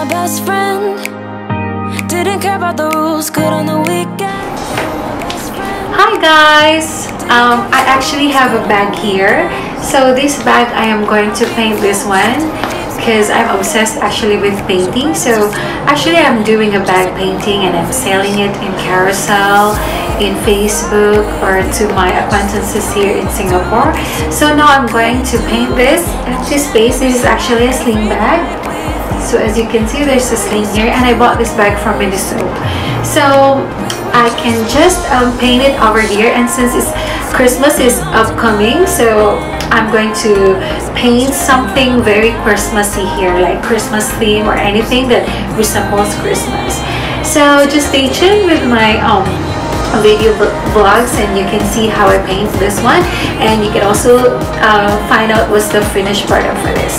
my best friend. Didn't care about the rules, good on the weekend. Hi guys! Um, I actually have a bag here. So this bag I am going to paint this one because I'm obsessed actually with painting. So actually I'm doing a bag painting and I'm selling it in Carousell in Facebook or to my acquaintances here in Singapore. So now I'm going to paint this empty space. This is actually a sling bag. So as you can see there's a sling here and I bought this bag from Miniso. So I can just um, paint it over here and since it's Christmas is upcoming so I'm going to paint something very Christmassy here like Christmas theme or anything that resembles Christmas so just stay tuned with my um, video vlogs and you can see how I paint this one and you can also uh, find out what's the finished product for this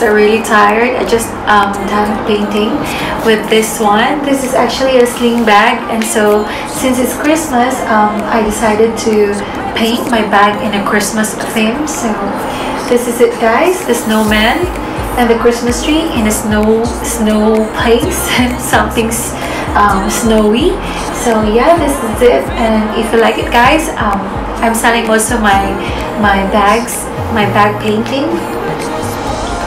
eyes are really tired. I just um, done painting with this one. This is actually a sling bag and so since it's Christmas, um, I decided to paint my bag in a Christmas theme. So this is it guys, the snowman and the Christmas tree in a snow snow place, something's um, snowy. So yeah, this is it and if you like it guys, um, I'm selling also my, my bags, my bag painting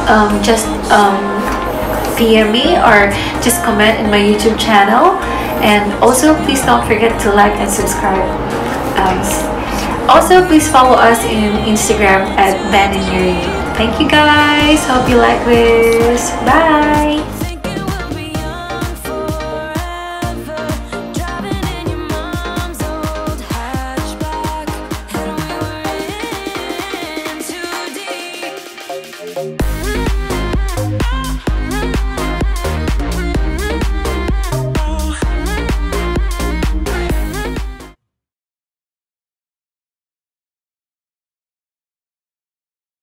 um, just um, PM me or just comment in my YouTube channel. And also please don't forget to like and subscribe guys. Also please follow us in Instagram at Bhen and Yuri. Thank you guys. Hope you like this. Bye